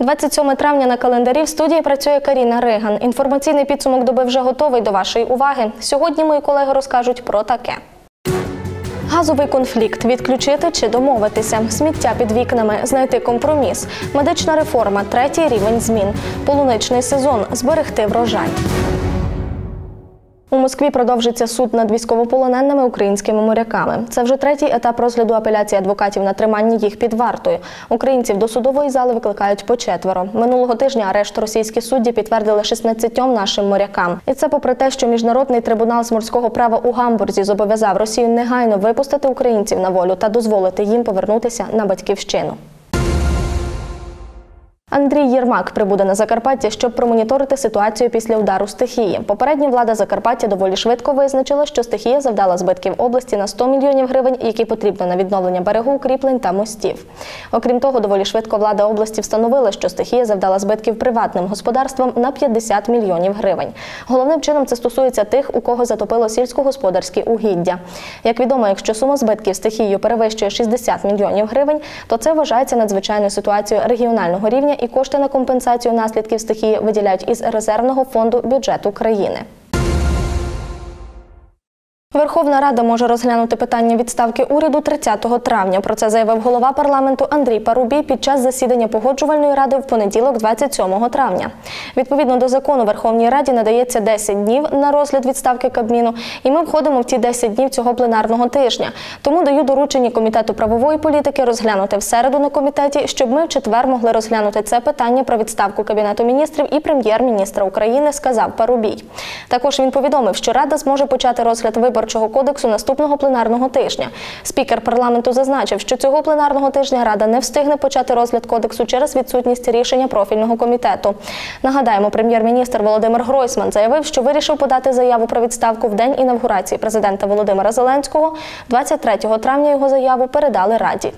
27 травня на календарі в студії працює Каріна Риган. Інформаційний підсумок доби вже готовий до вашої уваги. Сьогодні мої колеги розкажуть про таке. Газовий конфлікт відключити чи домовитися, сміття під вікнами, знайти компроміс, медична реформа, третій рівень змін, полуничний сезон, зберегти врожай. У Москві продовжиться суд над військовополоненими українськими моряками. Це вже третій етап розгляду апеляції адвокатів на тримання їх під вартою. Українців до судової зали викликають по четверо. Минулого тижня арешт російські судді підтвердили 16 нашим морякам. І це попри те, що міжнародний трибунал з морського права у Гамбурзі зобов'язав Росію негайно випустити українців на волю та дозволити їм повернутися на батьківщину. Андрій Єрмак прибуде на Закарпаття, щоб промоніторити ситуацію після удару стихії. Попередня влада Закарпаття доволі швидко визначила, що стихія завдала збитків області на 100 мільйонів гривень, які потрібно на відновлення берегу, укріплень та мостів. Окрім того, доволі швидко влада області встановила, що стихія завдала збитків приватним господарствам на 50 мільйонів гривень. Головним чином це стосується тих, у кого затопило сільськогосподарські угіддя. Як відомо, якщо сума збитків стихією перевищує 60 мільйонів гривень, то це вважається надзвичайною ситуацією регіонального рівня і кошти на компенсацію наслідків стихії виділяють із резервного фонду бюджету країни. Верховна Рада може розглянути питання відставки уряду 30 травня. Про це заявив голова парламенту Андрій Парубій під час засідання погоджувальної ради в понеділок, 27 травня. Відповідно до закону Верховній Раді надається 10 днів на розгляд відставки Кабміну, і ми входимо в ті 10 днів цього пленарного тижня. Тому даю доручення комітету правової політики розглянути в середу на комітеті, щоб ми в четвер могли розглянути це питання про відставку кабінету міністрів і прем'єр-міністра України, сказав Парубій. Також він повідомив, що рада зможе почати розгляд виборчого кодексу наступного пленарного тижня. Спікер парламенту зазначив, що цього пленарного тижня рада не встигне почати розгляд кодексу через відсутність рішення профільного комітету. Нагадаємо, прем'єр-міністр Володимир Гройсман заявив, що вирішив подати заяву про відставку в день інавгурації президента Володимира Зеленського. 23 травня його заяву передали раді.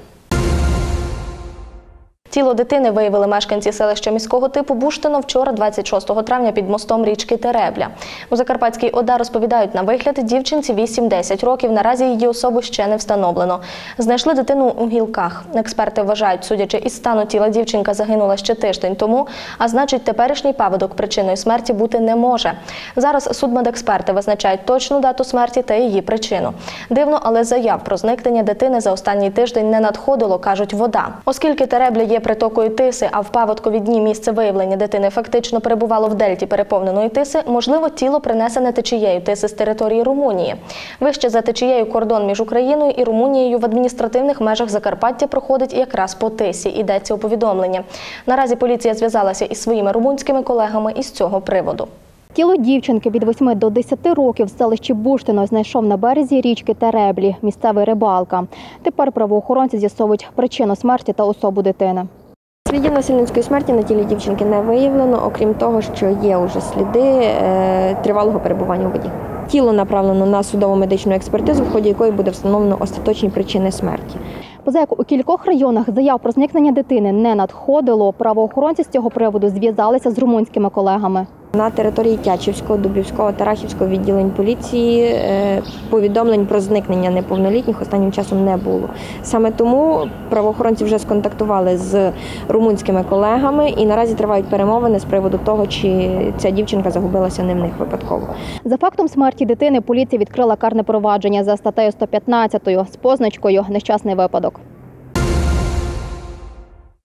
Тіло дитини виявили мешканці селища міського типу Буштино вчора, 26 травня, під мостом річки Теребля. У Закарпатській ОДА розповідають, на вигляд дівчинці 8-10 років. Наразі її особу ще не встановлено. Знайшли дитину у гілках. Експерти вважають, судячи із стану тіла дівчинка загинула ще тиждень тому, а значить, теперішній паводок причиною смерті бути не може. Зараз судмедексперти визначають точну дату смерті та її причину. Дивно, але заяв про зникнення дитини за останній тиждень не надходило, кажуть вода. Оскільки Теребля є притокою тиси, а в паводкові дні місце виявлення дитини фактично перебувало в дельті переповненої тиси, можливо, тіло принесене течією тиси з території Румунії. Вище за течією кордон між Україною і Румунією в адміністративних межах Закарпаття проходить якраз по тисі. Йдеться у повідомленні. Наразі поліція зв'язалася із своїми румунськими колегами із цього приводу. Тіло дівчинки від 8 до 10 років в селищі Буштино знайшов на березі річки Тереблі, місцевий рибалка. Тепер правоохоронці з'ясовують причину смерті та особу дитини. Слідів насильницької смерті на тілі дівчинки не виявлено, окрім того, що є вже сліди е, тривалого перебування у воді. Тіло направлено на судово медичну експертизу, в ході якої буде встановлено остаточні причини смерті. Поза як у кількох районах заяв про зникнення дитини не надходило, правоохоронці з цього приводу зв'язалися з румунськими колегами. На території Тячівського, Дубівського та Рахівського відділень поліції е, повідомлень про зникнення неповнолітніх останнім часом не було. Саме тому правоохоронці вже сконтактували з румунськими колегами і наразі тривають перемовини з приводу того, чи ця дівчинка загубилася не в них випадково. За фактом смерті дитини поліція відкрила карне провадження за статтею 115 з позначкою Нещасний випадок.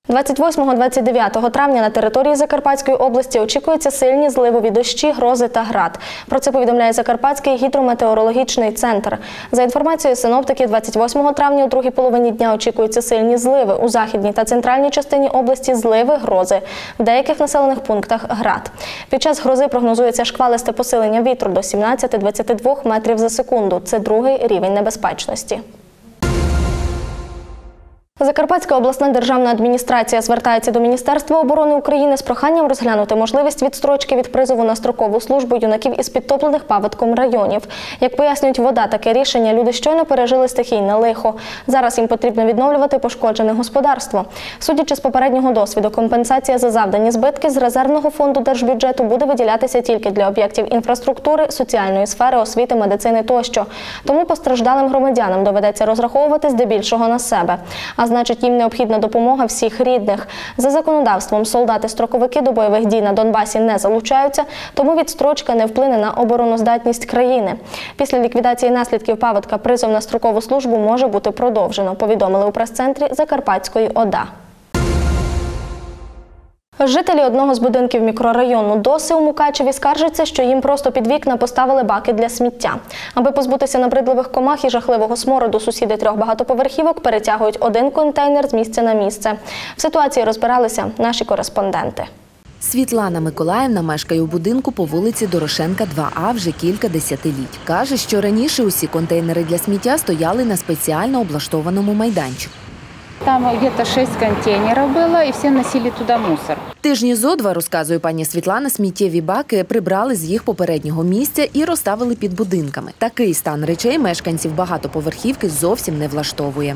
28-29 травня на території Закарпатської області очікуються сильні зливові дощі, грози та град. Про це повідомляє Закарпатський гідрометеорологічний центр. За інформацією синоптиків, 28 травня у другій половині дня очікуються сильні зливи. У західній та центральній частині області зливи, грози. В деяких населених пунктах град. Під час грози прогнозується шквалисте посилення вітру до 17-22 метрів за секунду. Це другий рівень небезпечності. Закарпатська обласна державна адміністрація звертається до Міністерства оборони України з проханням розглянути можливість відстрочки від призову на строкову службу юнаків із підтоплених паводком районів. Як пояснюють вода, таке рішення люди щойно пережили стихійне лихо. Зараз їм потрібно відновлювати пошкоджене господарство. Судячи з попереднього досвіду, компенсація за завдані збитки з резервного фонду держбюджету буде виділятися тільки для об'єктів інфраструктури, соціальної сфери, освіти, медицини тощо. Тому постраждалим громадянам доведеться розраховувати здебільшого на себе. Значить їм необхідна допомога всіх рідних. За законодавством солдати-строковики до бойових дій на Донбасі не залучаються, тому відстрочка не вплине на обороноздатність країни. Після ліквідації наслідків паводка призов на строкову службу може бути продовжено. Повідомили у прес-центрі Закарпатської ОДА. Жителі одного з будинків мікрорайону Доси у Мукачеві скаржаться, що їм просто під вікна поставили баки для сміття. Аби позбутися набридливих комах і жахливого смороду, сусіди трьох багатоповерхівок перетягують один контейнер з місця на місце. В ситуації розбиралися наші кореспонденти. Світлана Миколаївна мешкає у будинку по вулиці Дорошенка 2А вже кілька десятиліть. Каже, що раніше усі контейнери для сміття стояли на спеціально облаштованому майданчику. Там где-то шесть контейнеров было, и все носили туда мусор. Тижні зо два, розказує пані Світлана, сміттєві баки прибрали з їх попереднього місця і розставили під будинками. Такий стан речей мешканців багатоповерхівки зовсім не влаштовує.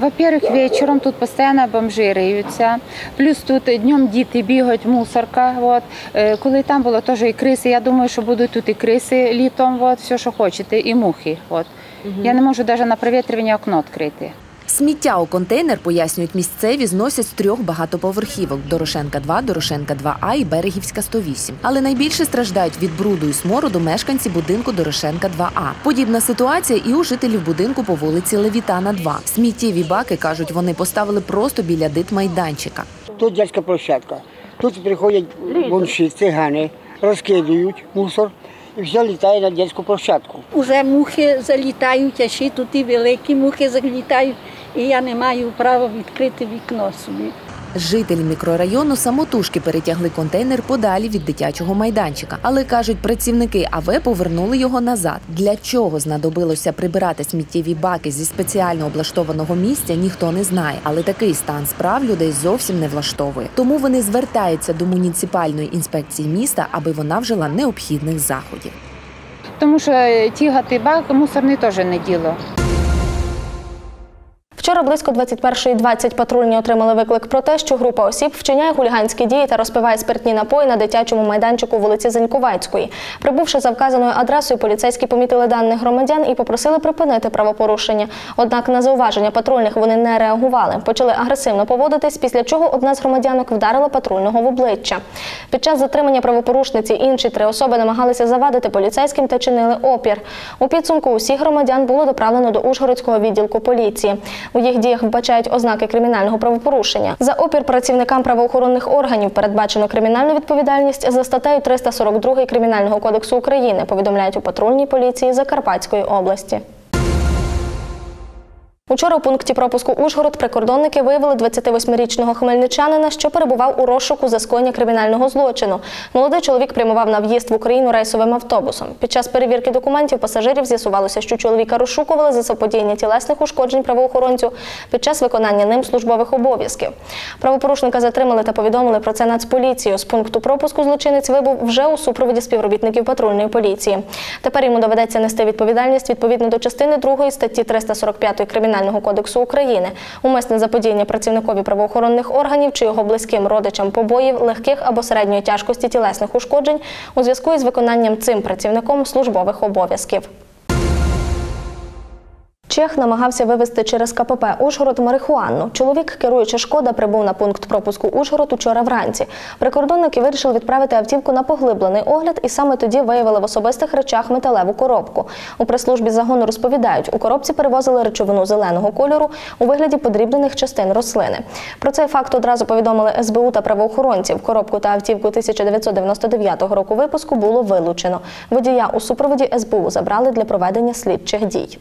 Во-первых, вечором тут постійно бомжі риються, плюс тут днем діти бігають, мусорка. От. Е, Коли там було теж і криси, я думаю, що будуть тут і криси літом, от, все, що хочете, і мухи. От. Я не можу навіть на провітрювання окно відкрити. Сміття у контейнер, пояснюють місцеві, зносять з трьох багатоповерхівок – Дорошенка 2, Дорошенка 2А і Берегівська 108. Але найбільше страждають від бруду і смороду мешканці будинку Дорошенка 2А. Подібна ситуація і у жителів будинку по вулиці Левітана 2. Сміттєві баки, кажуть, вони поставили просто біля дитмайданчика. Тут дитяча площадка. Тут приходять бомжі, цигани, розкидують мусор і все літає на дитячу площадку. Уже мухи залітають, а ще тут і великі мухи залітають, і я не маю права відкрити вікно собі. Жителі мікрорайону самотужки перетягли контейнер подалі від дитячого майданчика. Але кажуть, працівники АВ повернули його назад. Для чого знадобилося прибирати сміттєві баки зі спеціально облаштованого місця, ніхто не знає. Але такий стан справ людей зовсім не влаштовує. Тому вони звертаються до муніципальної інспекції міста, аби вона вжила необхідних заходів. Тому що е, тягати бак мусорний теж не діло. Вчора близько 21.20 патрульні отримали виклик про те, що група осіб вчиняє хуліганські дії та розпиває спиртні напої на дитячому майданчику вулиці Заньковецької. Прибувши за вказаною адресою, поліцейські помітили даних громадян і попросили припинити правопорушення. Однак на зауваження патрульних вони не реагували. Почали агресивно поводитись, після чого одна з громадянок вдарила патрульного в обличчя. Під час затримання правопорушниці інші три особи намагалися завадити поліцейським та чинили опір. У підсумку усіх громадян було доправлено до Ужгородського відділку поліції. У їх діях вбачають ознаки кримінального правопорушення. За опір працівникам правоохоронних органів передбачено кримінальну відповідальність за статтею 342 Кримінального кодексу України, повідомляють у патрульній поліції Закарпатської області. Учора у пункті пропуску Ужгород прикордонники виявили 28-річного хмельничанина, що перебував у розшуку за скоєння кримінального злочину. Молодий чоловік прямував на в'їзд в Україну рейсовим автобусом. Під час перевірки документів пасажирів з'ясувалося, що чоловіка розшукували за заподіяння тілесних ушкоджень правоохоронцю під час виконання ним службових обов'язків. Правопорушника затримали та повідомили про це Нацполіцію. З пункту пропуску злочинець вибув вже у супроводі співробітників патрульної поліції. Тепер йому доведеться нести відповідальність відповідно до частини 2 статті 345 Кримінального кодексу України. Умисне заподіяння працівникові правоохоронних органів чи його близьким родичам побоїв, легких або середньої тяжкості тілесних ушкоджень у зв'язку із виконанням цим працівником службових обов'язків. Чех намагався вивезти через КПП Ужгород марихуану. Чоловік, керуючи шкода, прибув на пункт пропуску Ужгород учора вранці. Прикордонники вирішили відправити автівку на поглиблений огляд і саме тоді виявили в особистих речах металеву коробку. У прес-службі загону розповідають, у коробці перевозили речовину зеленого кольору у вигляді подрібнених частин рослини. Про цей факт одразу повідомили СБУ та правоохоронців. Коробку та автівку 1999 року випуску було вилучено. Водія у супроводі СБУ забрали для проведення слідчих дій.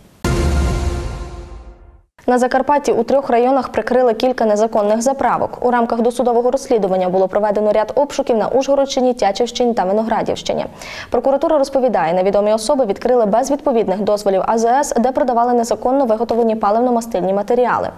На Закарпатті у трьох районах прикрили кілька незаконних заправок. У рамках досудового розслідування було проведено ряд обшуків на Ужгородщині, Тячівщині та Виноградівщині. Прокуратура розповідає, невідомі особи відкрили без відповідних дозволів АЗС, де продавали незаконно виготовлені паливно-мастильні матеріали.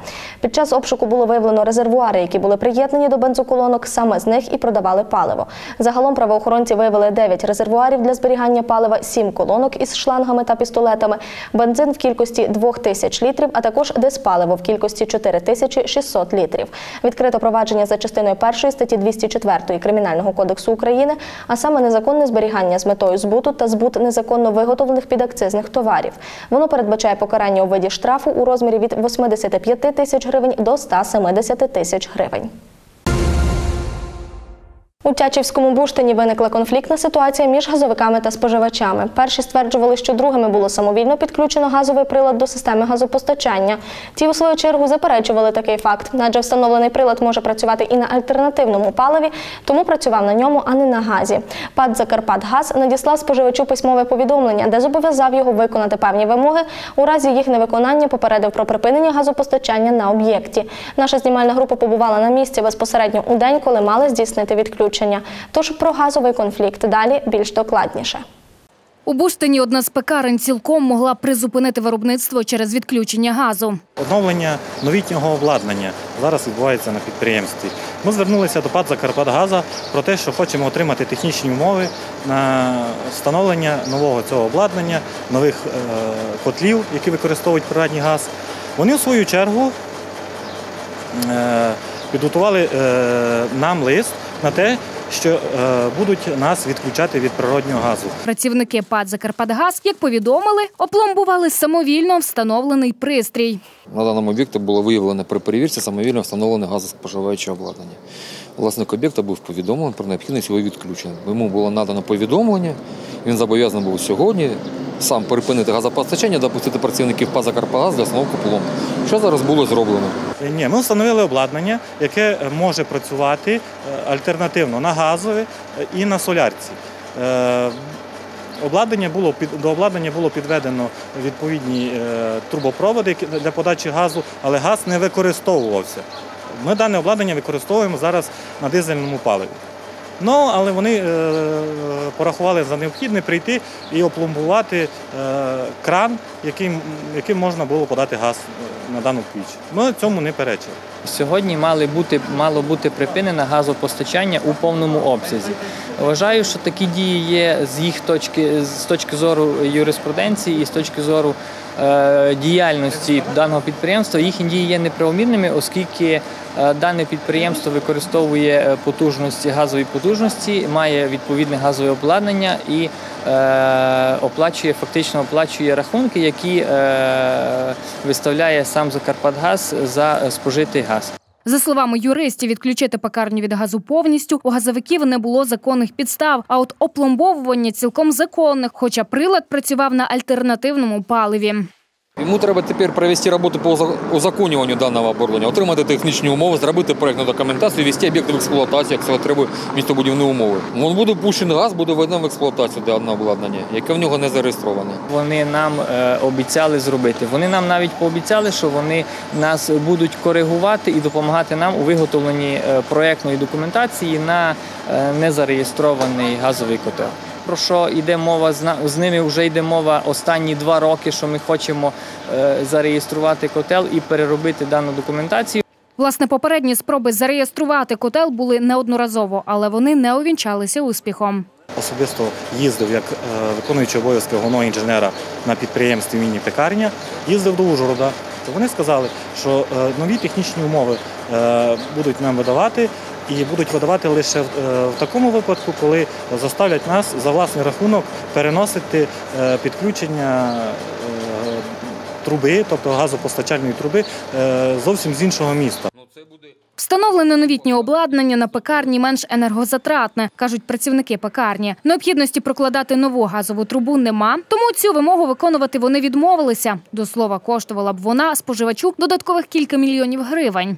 Під час обшуку було виявлено резервуари, які були приєднані до бензоколонок. Саме з них і продавали паливо. Загалом правоохоронці виявили 9 резервуарів для зберігання палива, 7 колонок із шлангами та пістолетами, бензин в кількості 2 тисяч літрів, а також диспаливо в кількості 4600 літрів. Відкрито провадження за частиною першої статті 204 Кримінального кодексу України, а саме незаконне зберігання з метою збуту та збут незаконно виготовлених підакцизних товарів. Воно передбачає покарання у виді штрафу у розмірі від 85 тисяч гривень до 170 тисяч гривень. У Тячівському Буштині виникла конфліктна ситуація між газовиками та споживачами. Перші стверджували, що другими було самовільно підключено газовий прилад до системи газопостачання. Ті, у свою чергу, заперечували такий факт, адже встановлений прилад може працювати і на альтернативному паливі, тому працював на ньому, а не на газі. ПАД «Закарпатгаз» надіслав споживачу письмове повідомлення, де зобов'язав його виконати певні вимоги. У разі їх невиконання попередив про припинення газопостачання на об'єкті. Наша знімальна група побувала на місці безпосередньо у день, коли мали здійснити відключення. Тож про газовий конфлікт далі більш докладніше. У Буштині одна з пекарень цілком могла призупинити виробництво через відключення газу. Оновлення новітнього обладнання зараз відбувається на підприємстві. Ми звернулися до ПАД «Закарпатгаза» про те, що хочемо отримати технічні умови на встановлення нового цього обладнання, нових е, котлів, які використовують природний газ. Вони, в свою чергу, е, підготували е, нам лист на те, що е, будуть нас відключати від природнього газу. Працівники ПАД «Закарпатгаз», як повідомили, опломбували самовільно встановлений пристрій. На даному об'єкті було виявлено при перевірці самовільно встановлене газоспоживаюче обладнання. Власник об'єкта був повідомлений про необхідність його відключення. Йому було надано повідомлення, він зобов'язаний був сьогодні сам припинити газопостачання, допустити працівників ПАЗа «Карпагаз» для встановки пломб. Що зараз було зроблено? Е, Ні, ми встановили обладнання, яке може працювати е, альтернативно на газові е, і на солярці. Обладнання було до обладнання було підведено відповідні трубопроводи для подачі газу, але газ не використовувався. Ми дане обладнання використовуємо зараз на дизельному паливі. Ну, але вони е, порахували за необхідне прийти і опломбувати е, кран, яким, яким можна було подати газ е, на дану піч. Ми цьому не перечили. Сьогодні мали бути, мало бути припинене газопостачання у повному обсязі. Вважаю, що такі дії є з їх точки, з точки зору юриспруденції і з точки зору е, діяльності даного підприємства. Їхні дії є неправомірними, оскільки дане підприємство використовує е, потужності, газові потужності, має відповідне газове обладнання і е, оплачує, фактично оплачує рахунки, які е, виставляє сам Закарпатгаз за спожитий газ. За словами юристів, відключити пекарню від газу повністю у газовиків не було законних підстав. А от опломбовування цілком законних, хоча прилад працював на альтернативному паливі. Йому треба тепер провести роботу по узаконюванню даного обладнання, отримати технічні умови, зробити проєктну документацію, ввести об'єкт в експлуатацію, як це треба містобудівні умови. Він буде пущений газ, буде введено в експлуатацію даного обладнання, яке в нього не зареєстроване. Вони нам е, обіцяли зробити. Вони нам навіть пообіцяли, що вони нас будуть коригувати і допомагати нам у виготовленні е, проектної документації на е, незареєстрований газовий котел. Про що йде мова з ними? Вже йде мова останні два роки, що ми хочемо е, зареєструвати котел і переробити дану документацію. Власне, попередні спроби зареєструвати котел були неодноразово, але вони не увінчалися успіхом. Особисто їздив як е, виконуючий обов'язки головного інженера на підприємстві міні-пекарня, їздив до Ужгорода. Вони сказали, що е, нові технічні умови будуть нам видавати і будуть видавати лише в, е, в такому випадку, коли заставлять нас за власний рахунок переносити е, підключення е, труби, тобто газопостачальної труби, зовсім з іншого міста. Встановлене новітнє обладнання на пекарні менш енергозатратне, кажуть працівники пекарні. Необхідності прокладати нову газову трубу нема, тому цю вимогу виконувати вони відмовилися. До слова, коштувала б вона споживачу додаткових кілька мільйонів гривень.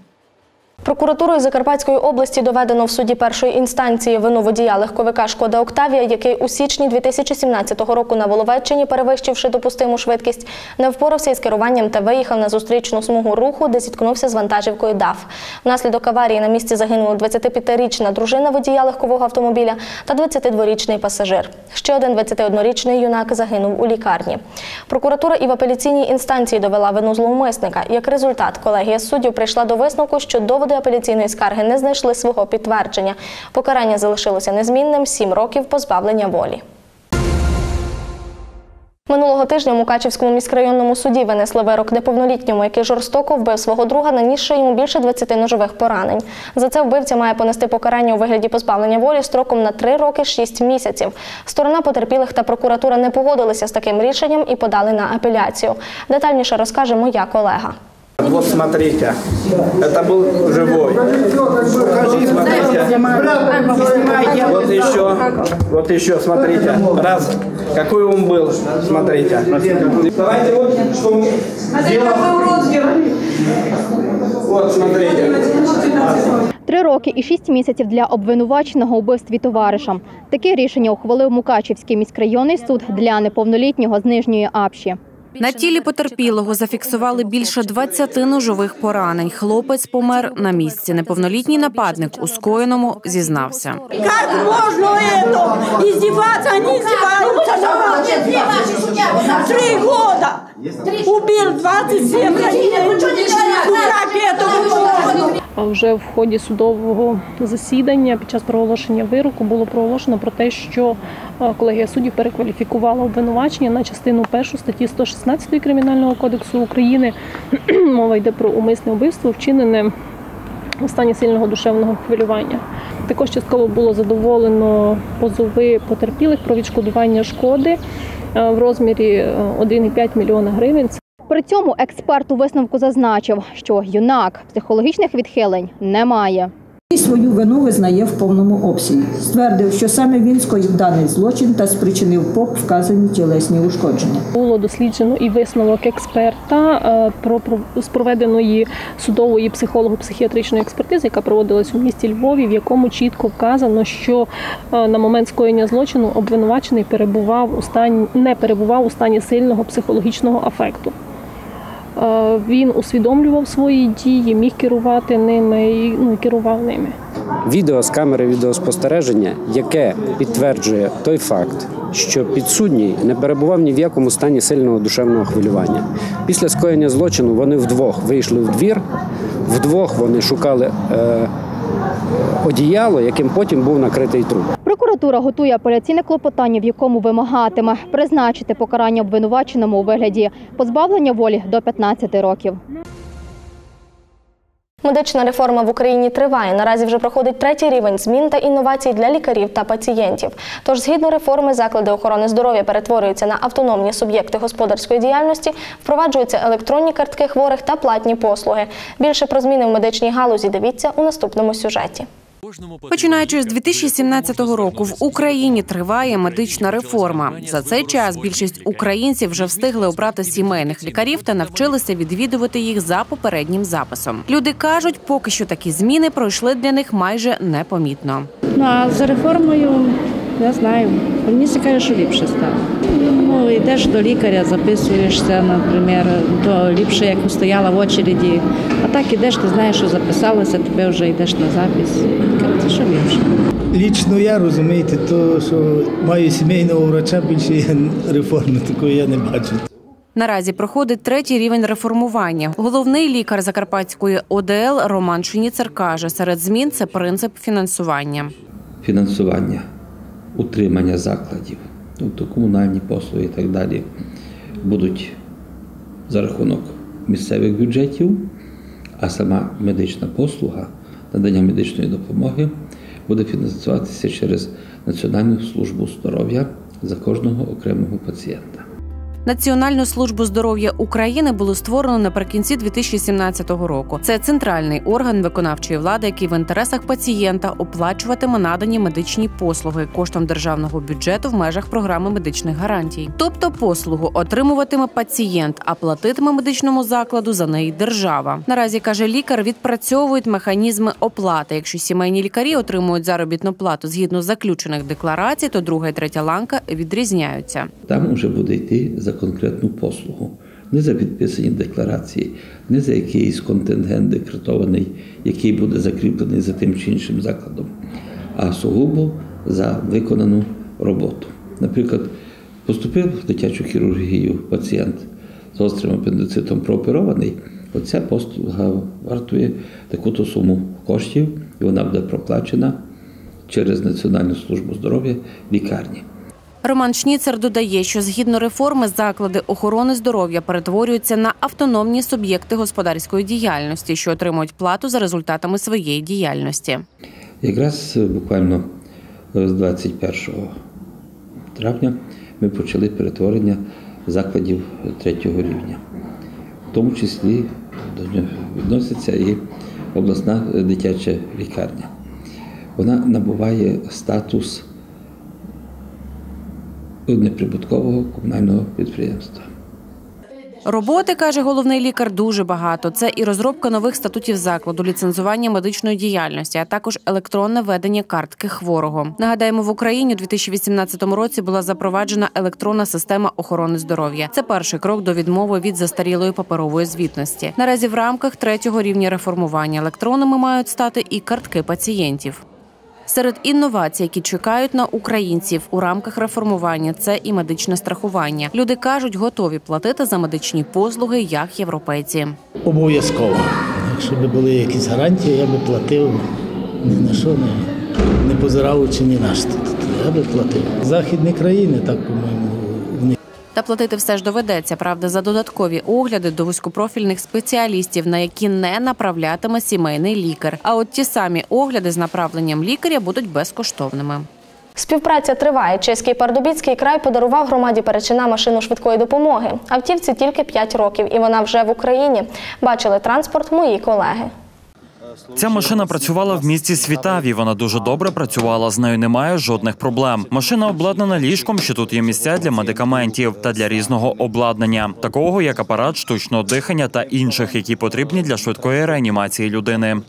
Прокуратурою Закарпатської області доведено в суді першої інстанції вину водія легковика Шкода Октавія, який у січні 2017 року на Воловеччині, перевищивши допустиму швидкість, не впорався із керуванням та виїхав на зустрічну смугу руху, де зіткнувся з вантажівкою ДАФ. Внаслідок аварії на місці загинула 25-річна дружина водія легкового автомобіля та 22-річний пасажир. Ще один 21-річний юнак загинув у лікарні. Прокуратура і в апеляційній інстанції довела вину зловмисника. Як результат, колегія суддів прийшла до висновку, що доводи апеляційної скарги не знайшли свого підтвердження. Покарання залишилося незмінним – 7 років позбавлення волі. Минулого тижня у Мукачівському міськрайонному суді винесли вирок неповнолітньому, який жорстоко вбив свого друга, нанісши йому більше 20 ножових поранень. За це вбивця має понести покарання у вигляді позбавлення волі строком на 3 роки 6 місяців. Сторона потерпілих та прокуратура не погодилися з таким рішенням і подали на апеляцію. Детальніше розкаже моя колега. Вот смотрите, это был живой. Смотрите. Вот еще, вот еще, смотрите. Раз, какой он был, смотрите. Давайте вот, что он сделал. Вот, смотрите. Три роки і шість місяців для обвинуваченого у вбивстві товариша. Таке рішення ухвалив Мукачівський міськрайонний суд для неповнолітнього з Нижньої Апші. На тілі потерпілого зафіксували більше 20 ножових поранень. Хлопець помер на місці. Неповнолітній нападник у скоєному зізнався. Как можно это? Издеваться, они издеваются над нами. Три года. Убил 27 Ну А Вже в ході судового засідання під час проголошення вироку було проголошено про те, що е, колегія суддів перекваліфікувала обвинувачення на частину першу статті 116 Кримінального кодексу України. Мова йде про умисне вбивство, вчинене у стані сильного душевного хвилювання. Також частково було задоволено позови потерпілих про відшкодування шкоди е, в розмірі е, 1,5 мільйона гривень. При цьому експерт у висновку зазначив, що юнак психологічних відхилень не має. І свою вину визнає в повному обсязі. Ствердив, що саме він скоїв даний злочин та спричинив ПОП вказані тілесні ушкодження. Було досліджено і висновок експерта е, про про- з проведеної судової психолого-психіатричної експертизи, яка проводилась у місті Львові, в якому чітко вказано, що е, на момент скоєння злочину обвинувачений перебував у стані не перебував у стані сильного психологічного афекту. Е, Він усвідомлював свої дії, міг керувати ними і ну, керував ними. відео з камери відеоспостереження, яке підтверджує той факт, що підсудній не перебував ні в якому стані сильного душевного хвилювання. Після скоєння злочину вони вдвох вийшли в двір, вдвох вони шукали е, одіяло, яким потім був накритий труп. Прокуратура готує апеляційне клопотання, в якому вимагатиме призначити покарання обвинуваченому у вигляді позбавлення волі до 15 років. Медична реформа в Україні триває. Наразі вже проходить третій рівень змін та інновацій для лікарів та пацієнтів. Тож, згідно реформи, заклади охорони здоров'я перетворюються на автономні суб'єкти господарської діяльності, впроваджуються електронні картки хворих та платні послуги. Більше про зміни в медичній галузі дивіться у наступному сюжеті. Починаючи з 2017 року в Україні триває медична реформа. За цей час більшість українців вже встигли обрати сімейних лікарів та навчилися відвідувати їх за попереднім записом. Люди кажуть, поки що такі зміни пройшли для них майже непомітно. Ну а за реформою, я знаю, мені це каже, що ліпше стало. Ну, йдеш до лікаря, записуєшся, наприклад, то ліпше, як стояла в очереді. А так ідеш, ти знаєш, що записалася, тебе вже йдеш на запис. Це що ліпше. Лічно я розумієте, то що маю сімейного врача, більше реформи такої я не бачу. Наразі проходить третій рівень реформування. Головний лікар Закарпатської ОДЛ Роман Шиніцер каже, серед змін це принцип фінансування. фінансування, утримання закладів, тобто комунальні послуги і так далі, будуть за рахунок місцевих бюджетів, а сама медична послуга, надання медичної допомоги буде фінансуватися через Національну службу здоров'я за кожного окремого пацієнта. Національну службу здоров'я України було створено наприкінці 2017 року. Це центральний орган виконавчої влади, який в інтересах пацієнта оплачуватиме надані медичні послуги коштом державного бюджету в межах програми медичних гарантій. Тобто послугу отримуватиме пацієнт, а платитиме медичному закладу за неї держава. Наразі каже лікар, відпрацьовують механізми оплати. Якщо сімейні лікарі отримують заробітну плату згідно заключених декларацій, то друга і третя ланка відрізняються. Там вже буде йти за конкретну послугу, не за підписані декларації, не за якийсь контингент декретований, який буде закріплений за тим чи іншим закладом, а сугубо за виконану роботу. Наприклад, поступив в дитячу хірургію пацієнт з гострим апендицитом прооперований, оця послуга вартує таку-то суму коштів, і вона буде проплачена через Національну службу здоров'я лікарні. Роман Шніцер додає, що згідно реформи заклади охорони здоров'я перетворюються на автономні суб'єкти господарської діяльності, що отримують плату за результатами своєї діяльності. Якраз е, буквально е, з 21 травня ми почали перетворення закладів третього рівня. В тому числі до нього відноситься і обласна е, дитяча лікарня. Вона набуває статус неприбуткового комунального підприємства. Роботи, каже головний лікар, дуже багато. Це і розробка нових статутів закладу, ліцензування медичної діяльності, а також електронне ведення картки хворого. Нагадаємо, в Україні у 2018 році була запроваджена електронна система охорони здоров'я. Це перший крок до відмови від застарілої паперової звітності. Наразі в рамках третього рівня реформування електронними мають стати і картки пацієнтів. Серед інновацій, які чекають на українців у рамках реформування, це і медичне страхування. Люди кажуть, готові платити за медичні послуги як європейці. Обов'язково. Якщо б були якісь гарантії, я би платив ні на що, не, позираючи ні на що. Я би платив. Західні країни, так, по-моєму. Та платити все ж доведеться. Правда, за додаткові огляди до вузькопрофільних спеціалістів, на які не направлятиме сімейний лікар. А от ті самі огляди з направленням лікаря будуть безкоштовними. Співпраця триває. Чеський Пардубіцький край подарував громаді Перечина машину швидкої допомоги. Автівці тільки 5 років, і вона вже в Україні. Бачили транспорт мої колеги. Ця машина працювала в місті Світаві. Вона дуже добре працювала. З нею немає жодних проблем. Машина обладнана ліжком, що тут є місця для медикаментів та для різного обладнання, такого як апарат штучного дихання та інших, які потрібні для швидкої реанімації людини.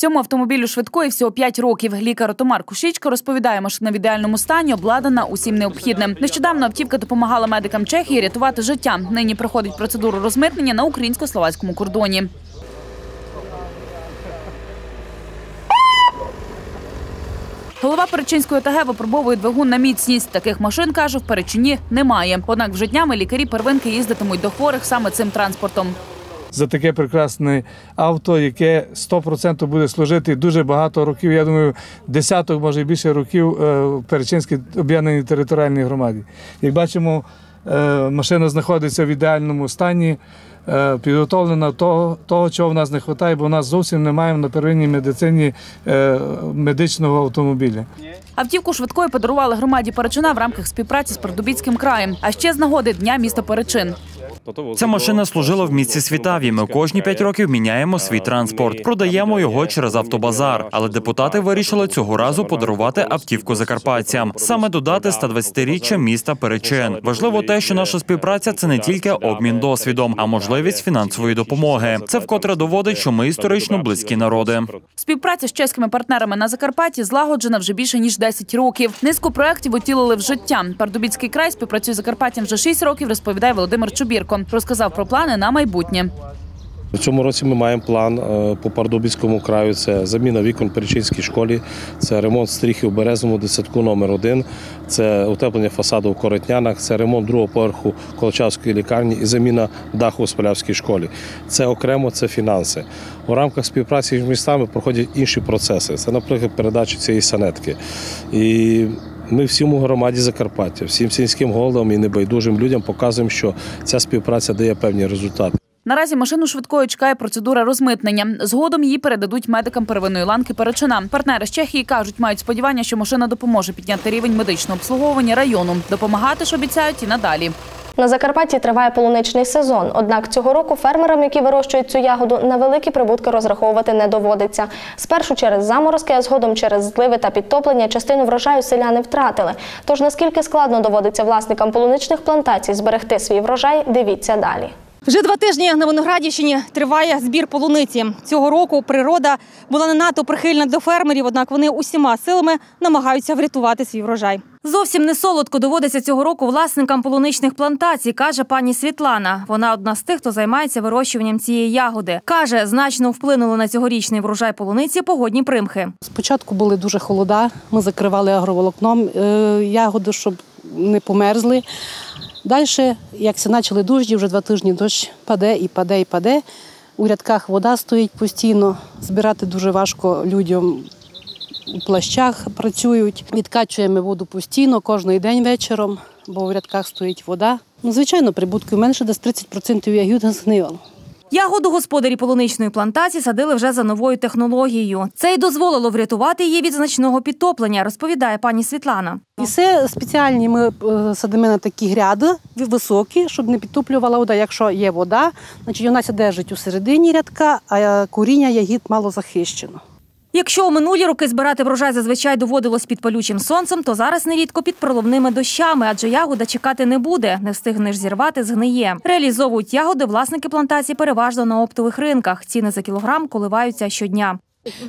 Цьому автомобілю швидкої всього 5 років. Лікар Отомар Кушічко розповідає, машина в ідеальному стані обладнана усім необхідним. Нещодавно автівка допомагала медикам Чехії рятувати життя. Нині проходить процедуру розмитнення на українсько-словацькому кордоні. Голова Перечинської ОТГ випробовує двигун на міцність. Таких машин, каже, в Перечині немає. Однак вже днями лікарі первинки їздитимуть до хворих саме цим транспортом. за таке прекрасне авто, яке 100% буде служити дуже багато років. Я думаю, десяток, може більше років е, в Перечинській об'єднаній територіальній громаді. Як бачимо, машина знаходиться в ідеальному стані. е, Підготовлена того, того, чого в нас не вистачає, бо в нас зовсім немає на первинній медицині е, медичного автомобіля. Автівку швидкої подарували громаді Перечина в рамках співпраці з Пердубіцьким краєм, а ще з нагоди дня міста Перечин. Ця машина служила в місті Світаві. Ми кожні п'ять років міняємо свій транспорт, продаємо його через автобазар. Але депутати вирішили цього разу подарувати автівку закарпатцям, саме додати 120-річчя міста Перечин. Важливо те, що наша співпраця це не тільки обмін досвідом, а можливість фінансової допомоги. Це вкотре доводить, що ми історично близькі народи. Співпраця з чеськими партнерами на Закарпатті злагоджена вже більше ніж 10 років. Низку проєктів утілили в життя. Пардубіцький край співпрацює з Закарпаттям вже 6 років. Розповідає Володимир Чубірко. Розказав про плани на майбутнє. В цьому році ми маємо план е, по Пардубіцькому краю. Це заміна вікон в Перечинській школі, це ремонт стріхи в Березовому дитсадку номер 1 це утеплення фасаду в Коротнянах, це ремонт другого поверху Колочавської лікарні і заміна даху у Спалявській школі. Це окремо, це фінанси. У рамках співпраці між містами проходять інші процеси. Це, наприклад, передача цієї санетки. І ми всьому громаді Закарпаття, всім сільським головам і небайдужим людям показуємо, що ця співпраця дає певні результати. Наразі машину швидкої чекає процедура розмитнення. Згодом її передадуть медикам первинної ланки Перечина. Партнери з Чехії кажуть, мають сподівання, що машина допоможе підняти рівень медичного обслуговування району. Допомагати ж обіцяють і надалі. На Закарпатті триває полуничний сезон. Однак цього року фермерам, які вирощують цю ягоду, на великі прибутки розраховувати не доводиться. Спершу через заморозки, а згодом через зливи та підтоплення частину врожаю селяни втратили. Тож наскільки складно доводиться власникам полуничних плантацій зберегти свій врожай, дивіться далі. Вже два тижні на Виноградівщині триває збір полуниці. Цього року природа була не надто прихильна до фермерів, однак вони усіма силами намагаються врятувати свій врожай. Зовсім не солодко доводиться цього року власникам полуничних плантацій, каже пані Світлана. Вона одна з тих, хто займається вирощуванням цієї ягоди. Каже, значно вплинули на цьогорічний врожай полуниці погодні примхи. Спочатку були дуже холода, ми закривали агроволокном е, ягоди, щоб не померзли. Далі, як почали дощі, вже два тижні дощ паде і паде, і паде. У рядках вода стоїть постійно. Збирати дуже важко людям у плащах працюють. Відкачуємо воду постійно, кожен день вечором, бо в рядках стоїть вода. Ну, звичайно, прибутків менше, десь 30% ягід згнило. Ягоду господарі полуничної плантації садили вже за новою технологією. Це й дозволило врятувати її від значного підтоплення, розповідає пані Світлана. І все спеціальні ми е, садимо на такі гряди високі, щоб не підтоплювала вода. Якщо є вода, значить вона держить у середині рядка, а коріння ягід мало захищено. Якщо у минулі роки збирати врожай зазвичай доводилось під палючим сонцем, то зараз нерідко під проливними дощами, адже ягода чекати не буде, не встигнеш зірвати, згниє. Реалізовують ягоди власники плантації переважно на оптових ринках. Ціни за кілограм коливаються щодня.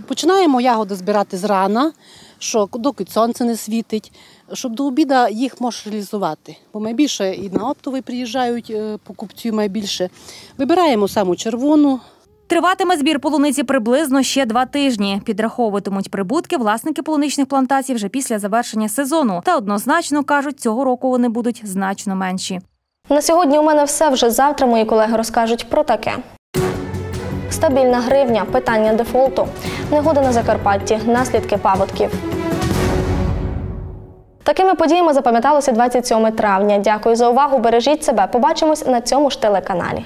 Починаємо ягоди збирати зрана, що доки сонце не світить, щоб до обіду їх можеш реалізувати. Бо найбільше і на оптовий приїжджають е, покупці найбільше. Вибираємо саму червону. Триватиме збір полуниці приблизно ще два тижні. Підраховуватимуть прибутки власники полуничних плантацій вже після завершення сезону. Та однозначно кажуть, цього року вони будуть значно менші. На сьогодні у мене все. Вже завтра мої колеги розкажуть про таке. Стабільна гривня, питання дефолту, негода на Закарпатті, наслідки паводків. Такими подіями запам'яталося 27 травня. Дякую за увагу. Бережіть себе. Побачимось на цьому ж телеканалі.